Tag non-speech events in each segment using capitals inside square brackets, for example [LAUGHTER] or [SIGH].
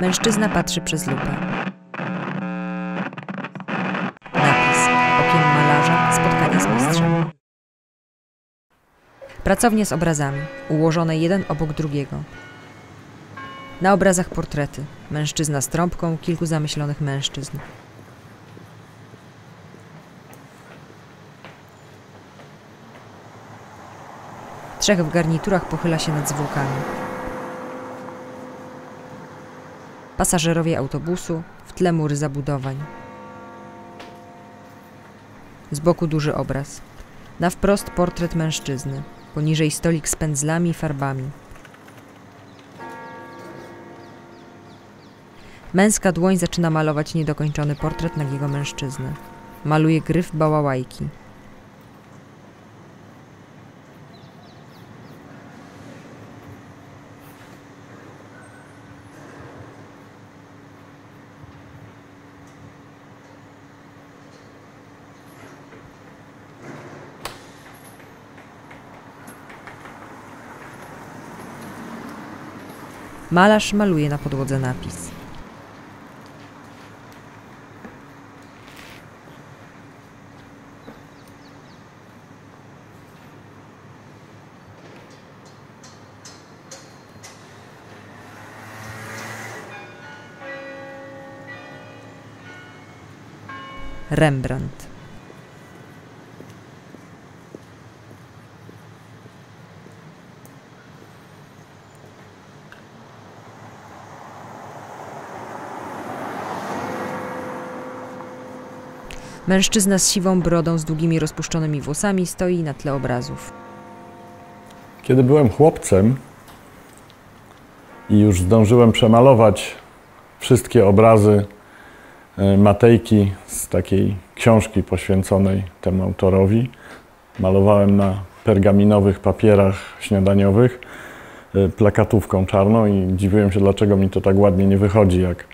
Mężczyzna patrzy przez lupę. Napis. Okiem malarza. Spotkanie z mistrzem. Pracownie z obrazami, ułożone jeden obok drugiego. Na obrazach portrety. Mężczyzna z trąbką, kilku zamyślonych mężczyzn. Trzech w garniturach pochyla się nad zwłokami. Pasażerowie autobusu, w tle mury zabudowań. Z boku duży obraz. Na wprost portret mężczyzny. Poniżej stolik z pędzlami i farbami. Męska dłoń zaczyna malować niedokończony portret nagiego mężczyzny. Maluje gryf bałałajki. Malarz maluje na podłodze napis. Rembrandt. Mężczyzna z siwą brodą, z długimi rozpuszczonymi włosami stoi na tle obrazów. Kiedy byłem chłopcem i już zdążyłem przemalować wszystkie obrazy e, Matejki z takiej książki poświęconej temu autorowi, malowałem na pergaminowych papierach śniadaniowych e, plakatówką czarną i dziwiłem się, dlaczego mi to tak ładnie nie wychodzi jak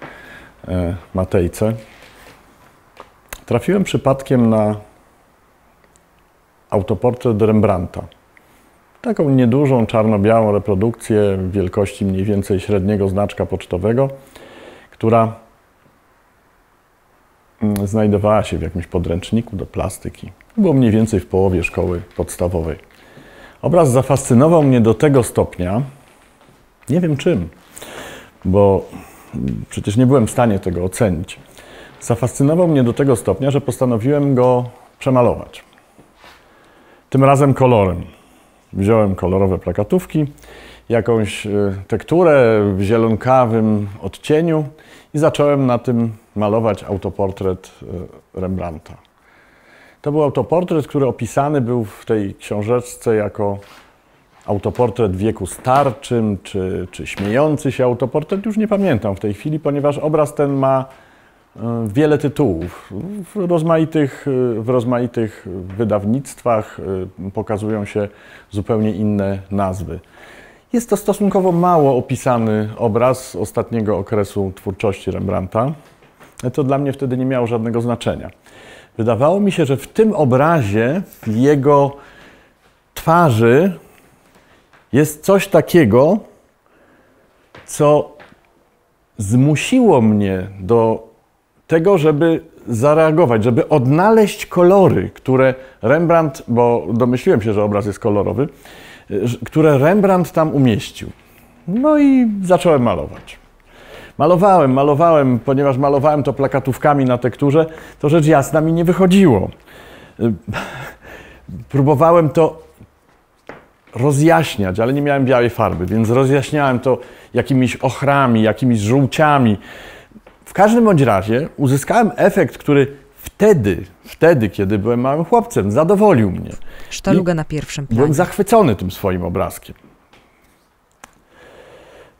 e, Matejce. Trafiłem przypadkiem na autoportret Rembrandta. Taką niedużą, czarno-białą reprodukcję wielkości mniej więcej średniego znaczka pocztowego, która mm, znajdowała się w jakimś podręczniku do plastyki. Było mniej więcej w połowie szkoły podstawowej. Obraz zafascynował mnie do tego stopnia, nie wiem czym, bo przecież nie byłem w stanie tego ocenić zafascynował mnie do tego stopnia, że postanowiłem go przemalować. Tym razem kolorem. Wziąłem kolorowe plakatówki, jakąś e, tekturę w zielonkawym odcieniu i zacząłem na tym malować autoportret e, Rembrandta. To był autoportret, który opisany był w tej książeczce jako autoportret w wieku starczym, czy, czy śmiejący się autoportret, już nie pamiętam w tej chwili, ponieważ obraz ten ma wiele tytułów. W rozmaitych, e, w rozmaitych wydawnictwach e, pokazują się zupełnie inne nazwy. Jest to stosunkowo mało opisany obraz ostatniego okresu twórczości Rembrandta. To dla mnie wtedy nie miało żadnego znaczenia. Wydawało mi się, że w tym obrazie, jego twarzy jest coś takiego, co zmusiło mnie do tego, żeby zareagować, żeby odnaleźć kolory, które Rembrandt, bo domyśliłem się, że obraz jest kolorowy, które Rembrandt tam umieścił. No i zacząłem malować. Malowałem, malowałem, ponieważ malowałem to plakatówkami na tekturze, to rzecz jasna mi nie wychodziło. [LAUGHS] Próbowałem to rozjaśniać, ale nie miałem białej farby, więc rozjaśniałem to jakimiś ochrami, jakimiś żółciami, każdym bądź razie uzyskałem efekt, który wtedy, wtedy, kiedy byłem małym chłopcem, zadowolił mnie. Sztaluga I na pierwszym planie. Byłem zachwycony tym swoim obrazkiem.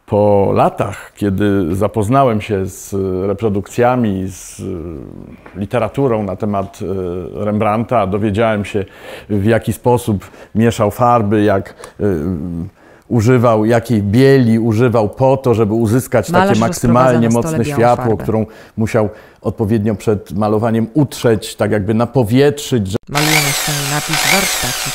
Po latach, kiedy zapoznałem się z reprodukcjami, z literaturą na temat e, Rembrandta, dowiedziałem się, w jaki sposób mieszał farby, jak e, używał, jakiej bieli używał po to, żeby uzyskać Malarz takie maksymalnie mocne światło, którą musiał odpowiednio przed malowaniem utrzeć, tak jakby napowietrzyć. Że... Maluje na ścianie napis warsztacik.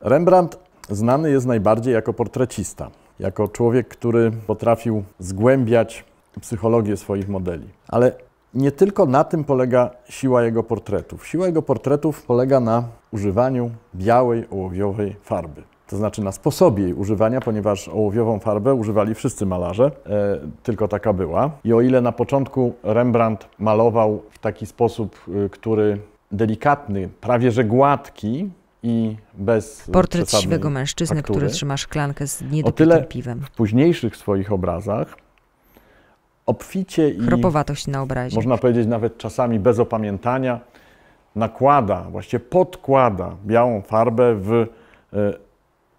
Rembrandt znany jest najbardziej jako portrecista, jako człowiek, który potrafił zgłębiać psychologię swoich modeli. Ale nie tylko na tym polega siła jego portretów. Siła jego portretów polega na używaniu białej, ołowiowej farby. To znaczy na sposobie jej używania, ponieważ ołowiową farbę używali wszyscy malarze, e, tylko taka była. I o ile na początku Rembrandt malował w taki sposób, y, który delikatny, prawie że gładki i bez Portret siwego mężczyzny, faktury, który trzyma szklankę z niedopitym piwem. w późniejszych swoich obrazach obficie i Chropowatość na obrazie. można powiedzieć nawet czasami bez opamiętania, nakłada, właściwie podkłada białą farbę w e,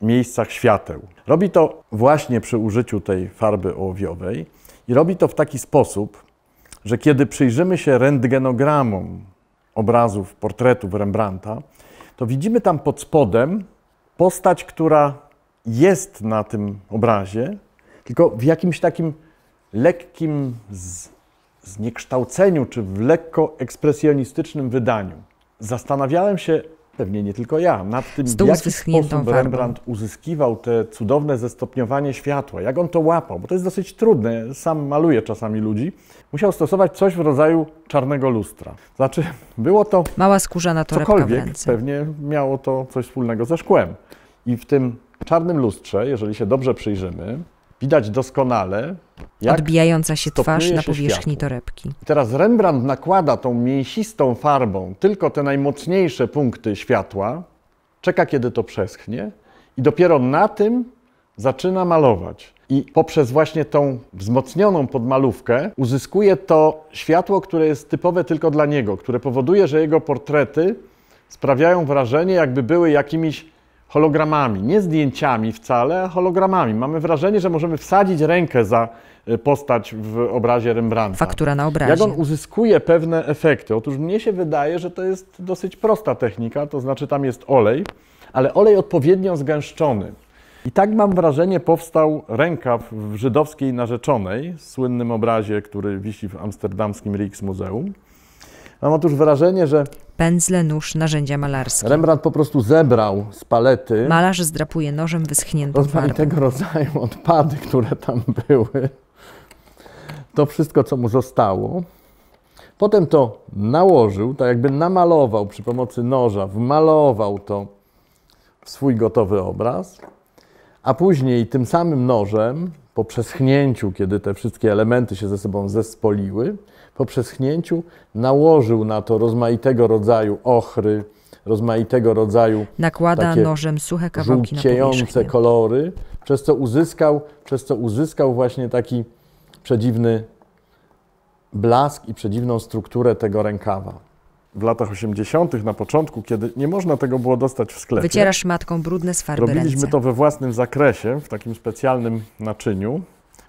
miejscach świateł. Robi to właśnie przy użyciu tej farby ołowiowej i robi to w taki sposób, że kiedy przyjrzymy się rentgenogramom obrazów, portretów Rembrandta, to widzimy tam pod spodem postać, która jest na tym obrazie, tylko w jakimś takim lekkim zniekształceniu, czy w lekko ekspresjonistycznym wydaniu. Zastanawiałem się, pewnie nie tylko ja, nad tym, w Stół z jaki sposób farbą. Rembrandt uzyskiwał te cudowne zestopniowanie światła, jak on to łapał, bo to jest dosyć trudne, sam maluję czasami ludzi. Musiał stosować coś w rodzaju czarnego lustra. Znaczy, było to Mała skórzana torebka w cokolwiek, ręce. pewnie miało to coś wspólnego ze szkłem. I w tym czarnym lustrze, jeżeli się dobrze przyjrzymy, widać doskonale, jak Odbijająca się twarz na powierzchni światło. torebki. Teraz Rembrandt nakłada tą mięsistą farbą tylko te najmocniejsze punkty światła, czeka kiedy to przeschnie i dopiero na tym zaczyna malować. I poprzez właśnie tą wzmocnioną podmalówkę uzyskuje to światło, które jest typowe tylko dla niego, które powoduje, że jego portrety sprawiają wrażenie, jakby były jakimiś hologramami, nie zdjęciami wcale, a hologramami. Mamy wrażenie, że możemy wsadzić rękę za y, postać w obrazie Rembrandta. Faktura na obrazie. Jak on uzyskuje pewne efekty? Otóż mnie się wydaje, że to jest dosyć prosta technika, to znaczy tam jest olej, ale olej odpowiednio zgęszczony. I tak mam wrażenie powstał rękaw w żydowskiej narzeczonej, słynnym obrazie, który wisi w amsterdamskim Rijksmuseum. Mam otóż wrażenie, że Pędzle, nóż, narzędzia malarskie. Rembrandt po prostu zebrał z palety Malarz zdrapuje nożem wyschniętą farbę. rozmaitego rodzaju odpady, które tam były. To wszystko, co mu zostało. Potem to nałożył, tak jakby namalował przy pomocy noża, wmalował to w swój gotowy obraz, a później tym samym nożem, po przeschnięciu, kiedy te wszystkie elementy się ze sobą zespoliły, po przeschnięciu nałożył na to rozmaitego rodzaju ochry, rozmaitego rodzaju Nakłada nożem suche kawałki na żółciejące powierzchnię. kolory, przez co uzyskał, przez co uzyskał właśnie taki przedziwny blask i przedziwną strukturę tego rękawa. W latach 80., na początku, kiedy nie można tego było dostać w sklepie, Wyciera szmatką brudne z farby robiliśmy ręce. to we własnym zakresie, w takim specjalnym naczyniu.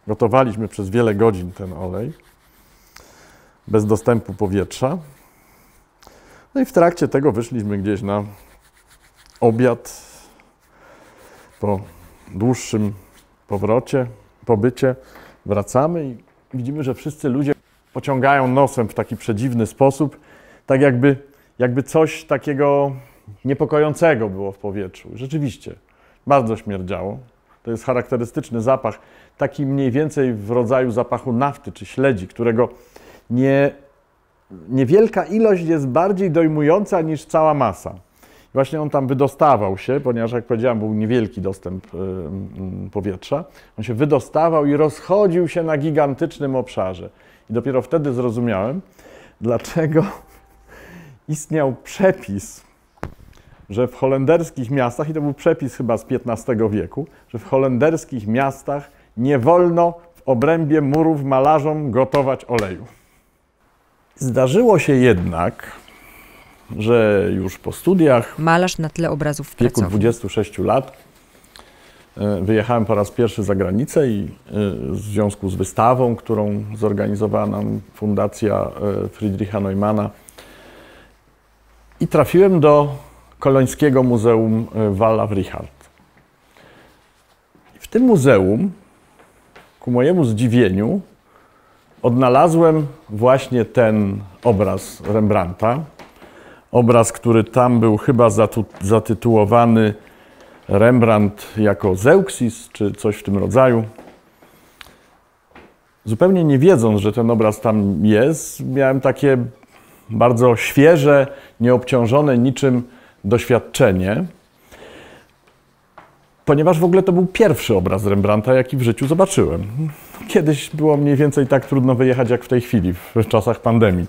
Gotowaliśmy przez wiele godzin ten olej, bez dostępu powietrza. No i w trakcie tego wyszliśmy gdzieś na obiad po dłuższym powrocie, pobycie. Wracamy i widzimy, że wszyscy ludzie pociągają nosem w taki przedziwny sposób, tak jakby, jakby coś takiego niepokojącego było w powietrzu. Rzeczywiście, bardzo śmierdziało. To jest charakterystyczny zapach, taki mniej więcej w rodzaju zapachu nafty czy śledzi, którego nie, niewielka ilość jest bardziej dojmująca niż cała masa. I właśnie on tam wydostawał się, ponieważ jak powiedziałem, był niewielki dostęp y, y, powietrza. On się wydostawał i rozchodził się na gigantycznym obszarze. I dopiero wtedy zrozumiałem, dlaczego istniał przepis, że w holenderskich miastach, i to był przepis chyba z XV wieku, że w holenderskich miastach nie wolno w obrębie murów malarzom gotować oleju. Zdarzyło się jednak, że już po studiach Malarz na tle obrazów w wieku pracowni. 26 lat e, wyjechałem po raz pierwszy za granicę i e, w związku z wystawą, którą zorganizowała nam Fundacja e, Friedricha Neumana i trafiłem do Kolońskiego Muzeum e, Walla w Richard. W tym muzeum, ku mojemu zdziwieniu, odnalazłem właśnie ten obraz Rembrandta. Obraz, który tam był chyba zatytułowany Rembrandt jako Zeuxis, czy coś w tym rodzaju. zupełnie nie wiedząc, że ten obraz tam jest, miałem takie bardzo świeże, nieobciążone niczym doświadczenie, ponieważ w ogóle to był pierwszy obraz Rembrandta, jaki w życiu zobaczyłem. Kiedyś było mniej więcej tak trudno wyjechać jak w tej chwili, w czasach pandemii.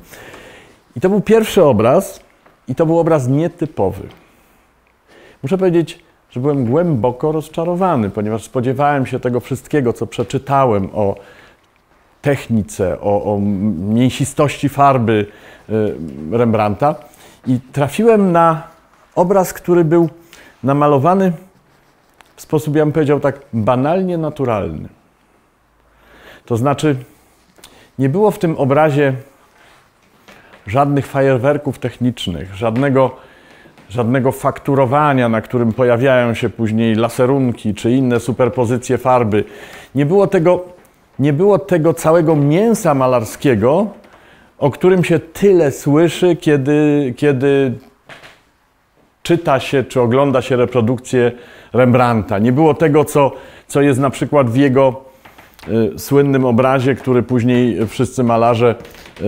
I to był pierwszy obraz, i to był obraz nietypowy. Muszę powiedzieć, że byłem głęboko rozczarowany, ponieważ spodziewałem się tego wszystkiego, co przeczytałem o technice, o, o mięsistości farby y, Rembrandta i trafiłem na obraz, który był namalowany w sposób, ja bym powiedział tak, banalnie naturalny. To znaczy, nie było w tym obrazie żadnych fajerwerków technicznych, żadnego, żadnego fakturowania, na którym pojawiają się później laserunki czy inne superpozycje farby. Nie było tego, nie było tego całego mięsa malarskiego, o którym się tyle słyszy, kiedy, kiedy czyta się czy ogląda się reprodukcję Rembrandta. Nie było tego, co, co jest na przykład w jego y, słynnym obrazie, który później wszyscy malarze y,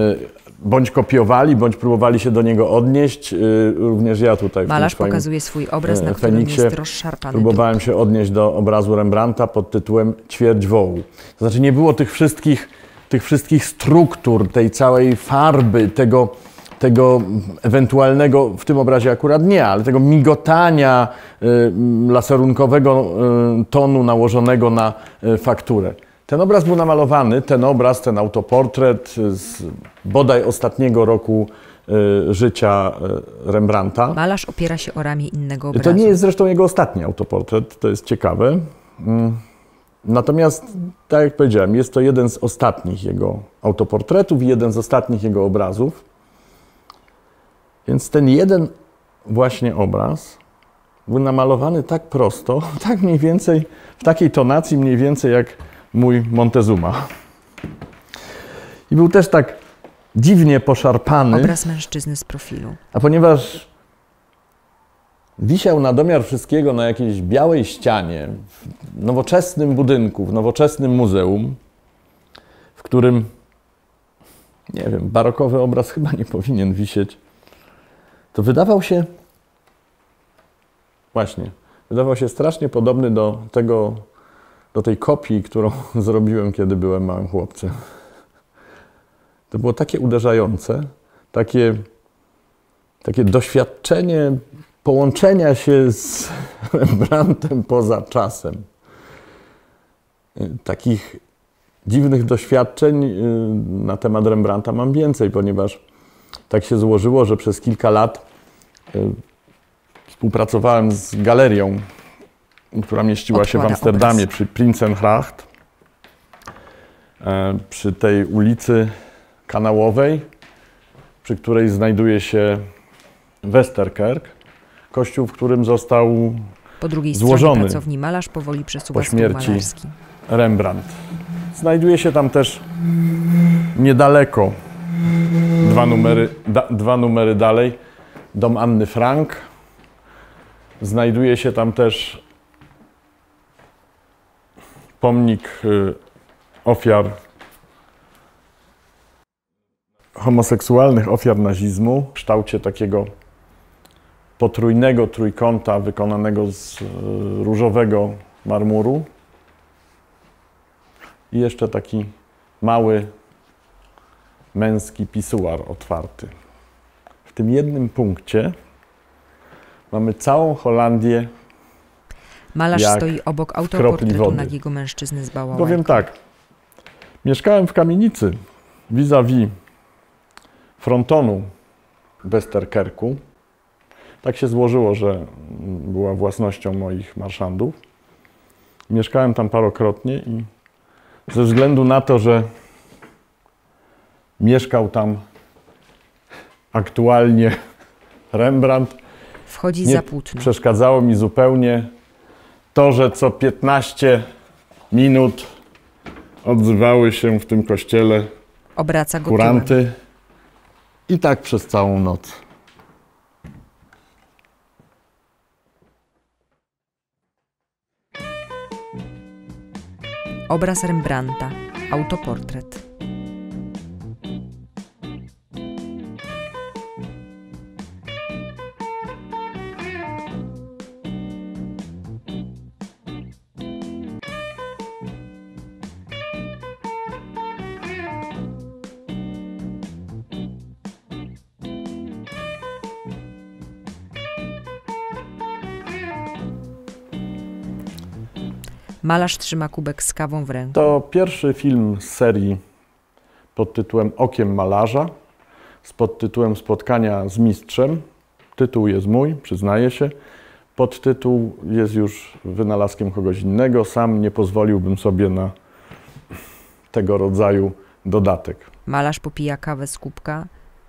bądź kopiowali, bądź próbowali się do niego odnieść. Y, również ja tutaj Malarz w tym pokazuje swój obraz, na e, którym Feniksie jest rozszarpany próbowałem się odnieść do obrazu Rembrandta pod tytułem Ćwierć wołu. To znaczy nie było tych wszystkich, tych wszystkich struktur, tej całej farby, tego, tego ewentualnego, w tym obrazie akurat nie, ale tego migotania y, laserunkowego y, tonu nałożonego na fakturę. Ten obraz był namalowany, ten obraz, ten autoportret z bodaj ostatniego roku y, życia y, Rembrandta. Malarz opiera się o ramię innego obrazu. To nie jest zresztą jego ostatni autoportret, to jest ciekawe. Mm. Natomiast, tak jak powiedziałem, jest to jeden z ostatnich jego autoportretów i jeden z ostatnich jego obrazów. Więc ten jeden właśnie obraz był namalowany tak prosto, [LAUGHS] tak mniej więcej, w takiej tonacji mniej więcej jak mój Montezuma. I był też tak dziwnie poszarpany. Obraz mężczyzny z profilu. A ponieważ wisiał na domiar wszystkiego na jakiejś białej ścianie, w nowoczesnym budynku, w nowoczesnym muzeum, w którym, nie wiem, barokowy obraz chyba nie powinien wisieć, to wydawał się, właśnie, wydawał się strasznie podobny do tego, do tej kopii, którą [LAUGHS] zrobiłem, kiedy byłem małym chłopcem. To było takie uderzające, takie takie doświadczenie połączenia się z [LAUGHS] Rembrandtem poza czasem. Takich dziwnych doświadczeń y, na temat Rembrandta mam więcej, ponieważ tak się złożyło, że przez kilka lat y, współpracowałem z galerią, która mieściła się w Odkłada Amsterdamie obraz. przy Prinsengracht, e, przy tej ulicy kanałowej, przy której znajduje się Westerkerk, kościół, w którym został Po drugiej Złożony. stronie pracowni malarz powoli przesuwa Po śmierci. malarski. Rembrandt. Znajduje się tam też niedaleko, dwa numery, da, dwa numery dalej, dom Anny Frank. Znajduje się tam też pomnik y, ofiar homoseksualnych, ofiar nazizmu w kształcie takiego potrójnego trójkąta wykonanego z y, różowego marmuru. I jeszcze taki mały męski pisuar otwarty. W tym jednym punkcie mamy całą Holandię. Malarz stoi obok autoportretu nagiego mężczyzny z bałałajką. Powiem tak. Mieszkałem w kamienicy vis-a-vis frontonu Westerkerku. Tak się złożyło, że była własnością moich marszandów. Mieszkałem tam parokrotnie i ze względu na to, że mieszkał tam aktualnie Rembrandt, Wchodzi nie za płótno. przeszkadzało mi zupełnie to, że co 15 minut odzywały się w tym kościele Obraca go tyłem. kuranty i tak przez całą noc. Obraz Rembrandta. Autoportret. Malarz trzyma kubek z kawą w ręku. To pierwszy film z serii pod tytułem Okiem malarza, z podtytułem Spotkania z mistrzem. Tytuł jest mój, przyznaję się. Podtytuł jest już wynalazkiem kogoś innego. Sam nie pozwoliłbym sobie na tego rodzaju dodatek. Malarz popija kawę z kubka.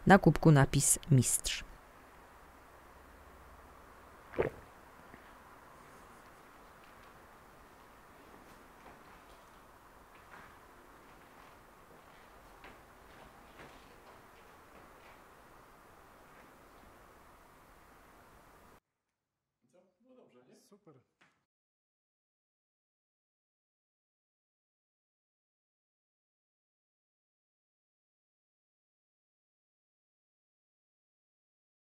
Na kubku napis mistrz.